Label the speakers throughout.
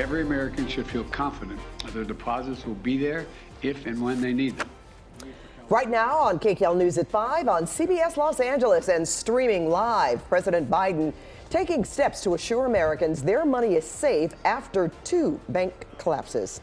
Speaker 1: Every American should feel confident that their deposits will be there if and when they need them.
Speaker 2: Right now on KCAL News at 5 on CBS Los Angeles and streaming live, President Biden taking steps to assure Americans their money is safe after two bank collapses.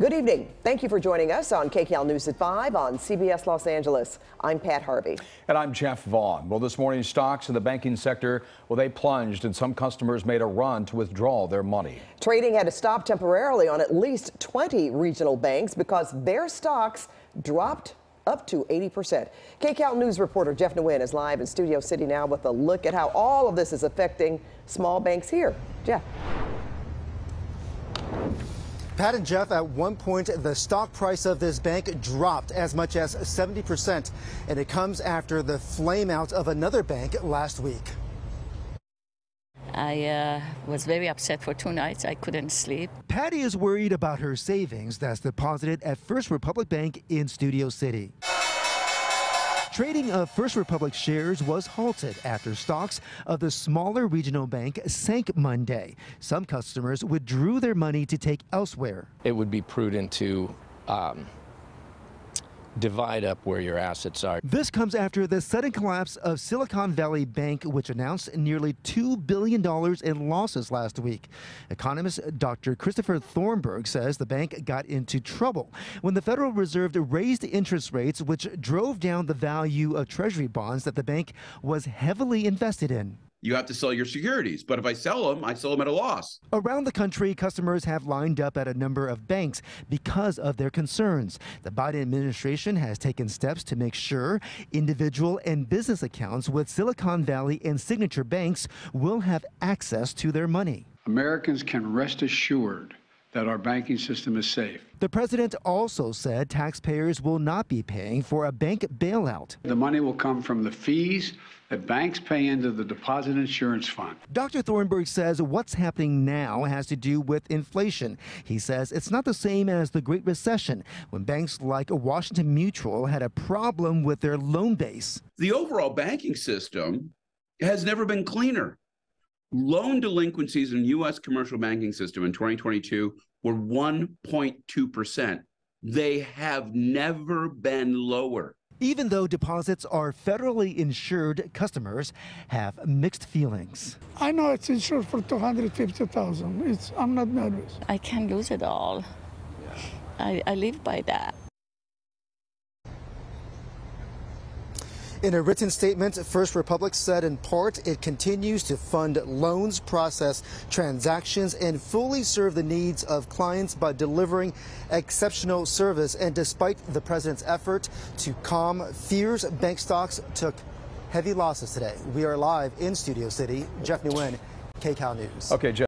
Speaker 2: Good evening. Thank you for joining us on KCAL News at 5 on CBS Los Angeles. I'm Pat Harvey.
Speaker 3: And I'm Jeff Vaughn. Well, this morning, stocks in the banking sector, well, they plunged and some customers made a run to withdraw their money.
Speaker 2: Trading had to stop temporarily on at least 20 regional banks because their stocks dropped up to 80%. KCAL News reporter Jeff Nguyen is live in Studio City now with a look at how all of this is affecting small banks here. Jeff.
Speaker 4: Pat and Jeff, at one point, the stock price of this bank dropped as much as 70%, and it comes after the flame out of another bank last week.
Speaker 5: I uh, was very upset for two nights. I couldn't sleep.
Speaker 4: Patty is worried about her savings that's deposited at First Republic Bank in Studio City. Trading of First Republic shares was halted after stocks of the smaller regional bank sank Monday. Some customers withdrew their money to take elsewhere.
Speaker 6: It would be prudent to um, divide up where your assets are.
Speaker 4: This comes after the sudden collapse of Silicon Valley Bank, which announced nearly $2 billion in losses last week. Economist Dr. Christopher Thornberg says the bank got into trouble when the Federal Reserve raised interest rates, which drove down the value of Treasury bonds that the bank was heavily invested in
Speaker 7: you have to sell your securities. But if I sell them, I sell them at a loss.
Speaker 4: Around the country, customers have lined up at a number of banks because of their concerns. The Biden administration has taken steps to make sure individual and business accounts with Silicon Valley and signature banks will have access to their money.
Speaker 1: Americans can rest assured that our banking system is safe.
Speaker 4: The president also said taxpayers will not be paying for a bank bailout.
Speaker 1: The money will come from the fees that banks pay into the deposit insurance fund.
Speaker 4: Dr. Thornberg says what's happening now has to do with inflation. He says it's not the same as the Great Recession when banks like Washington Mutual had a problem with their loan base.
Speaker 7: The overall banking system has never been cleaner. Loan delinquencies in U.S. commercial banking system in 2022 were 1.2%. They have never been lower.
Speaker 4: Even though deposits are federally insured, customers have mixed feelings.
Speaker 8: I know it's insured for 250,000. It's I'm not nervous.
Speaker 5: I can't lose it all. I, I live by that.
Speaker 4: In a written statement, First Republic said in part it continues to fund loans, process transactions, and fully serve the needs of clients by delivering exceptional service. And despite the president's effort to calm fears, bank stocks took heavy losses today. We are live in Studio City. Jeff Nguyen, KCAL News.
Speaker 3: Okay, Jeff.